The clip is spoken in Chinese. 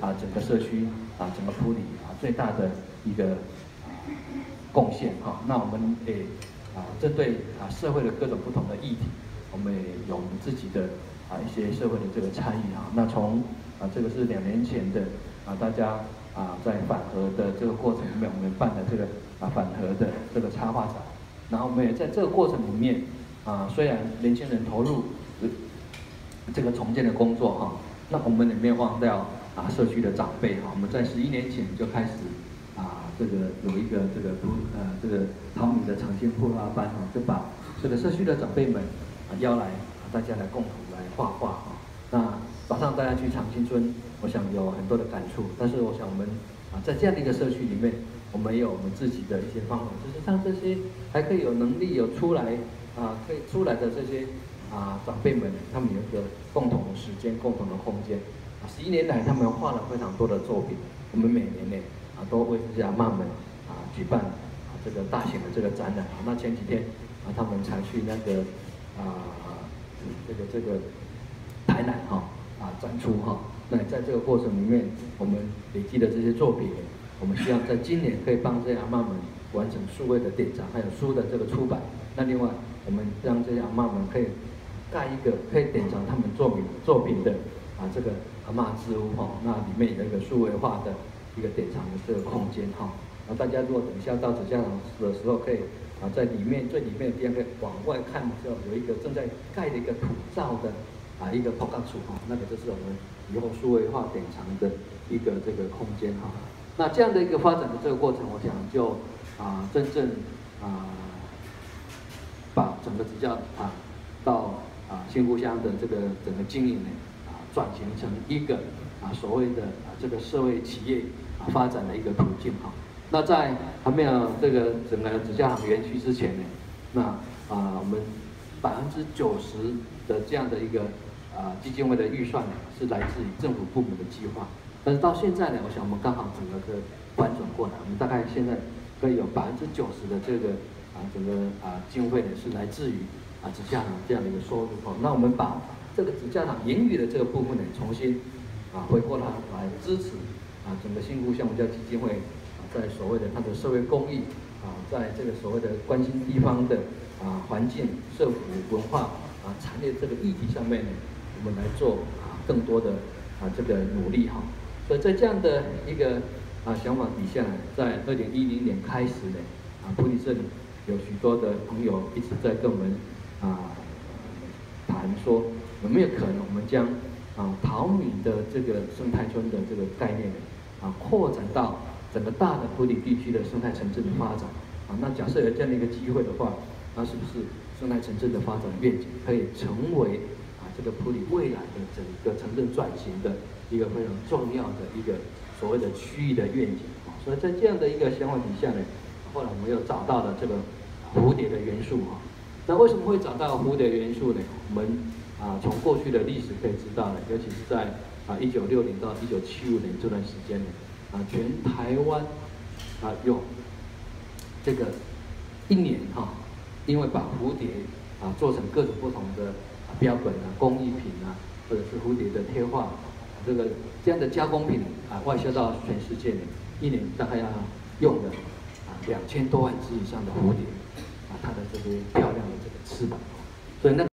啊整个社区啊整个普里啊最大的一个贡献哈。那我们诶啊针对啊社会的各种不同的议题，我们也有我们自己的啊一些社会的这个参与啊。那从啊这个是两年前的啊大家啊在反核的这个过程里面，我们办的这个啊反核的这个插画展，然后我们也在这个过程里面啊虽然年轻人投入。这个重建的工作哈，那我们也没有忘掉啊社区的长辈哈，我们在十一年前就开始啊这个有一个这个不呃这个陶米的长青绘画班哈，就把这个社区的长辈们啊邀来大家来共同来画画哈。那早上大家去长青村，我想有很多的感触，但是我想我们啊在这样的一个社区里面，我们有我们自己的一些方法，就是让这些还可以有能力有出来啊可以出来的这些。啊，长辈们，他们有一个共同的时间、共同的空间。十一年来，他们画了非常多的作品。我们每年呢，啊，都为这些阿妈们啊举办啊这个大型的这个展览。那前几天啊，他们才去那个啊这个这个台南哈啊展出哈。那在这个过程里面，我们累积的这些作品，我们希望在今年可以帮这些阿妈们完成数位的典藏，还有书的这个出版。那另外，我们让这些阿妈们可以。盖一个可以典藏他们作品作品的啊这个阿妈之屋哈，那里面有一个数位化的一个典藏的这个空间哈，那大家如果等一下到纸架上的时候，可以啊在里面最里面的地方可以往外看的时候，有一个正在盖的一个土造的啊一个抛钢处哈，那个就是我们以后数位化典藏的一个这个空间哈。那这样的一个发展的这个过程，我想就啊真正啊把整个纸架啊到啊，新故乡的这个整个经营呢，转型成一个啊所谓的啊这个社会企业啊发展的一个途径哈。那在还没有这个整个纸浆行园区之前呢，那啊我们百分之九十的这样的一个啊基金会的预算呢，是来自于政府部门的计划。但是到现在呢，我想我们刚好整个个反转过来，我们大概现在可以有百分之九十的这个啊整个啊经费呢是来自于。啊，纸架厂这样的一个收入哈，那我们把这个纸架厂盈余的这个部分呢，重新啊回过来来支持啊整个新故乡文教基金会啊在所谓的它的社会公益啊，在这个所谓的关心地方的啊环境、社福、文化啊产业这个议题上面呢，我们来做啊更多的啊这个努力哈。所以在这样的一个啊想法底下呢，在二零一零年开始呢，啊普里镇有许多的朋友一直在跟我们。啊，谈说有没有可能我们将啊桃米的这个生态村的这个概念啊扩展到整个大的普里地区的生态城镇的发展啊？那假设有这样的一个机会的话，那是不是生态城镇的发展愿景可以成为啊这个普里未来的整个城镇转型的一个非常重要的一个所谓的区域的愿景啊？所以在这样的一个想法底下呢，后来我们又找到了这个蝴蝶的元素啊。那为什么会找到蝴蝶元素呢？我们啊从过去的历史可以知道呢，尤其是在啊一九六零到一九七五年这段时间呢，啊全台湾啊有这个一年哈，因为把蝴蝶啊做成各种不同的啊标本啊、工艺品啊，或者是蝴蝶的贴画，这个这样的加工品啊外销到全世界呢，一年大概要用的啊两千多万只以上的蝴蝶。啊，它的这些漂亮的这个翅膀，所以那。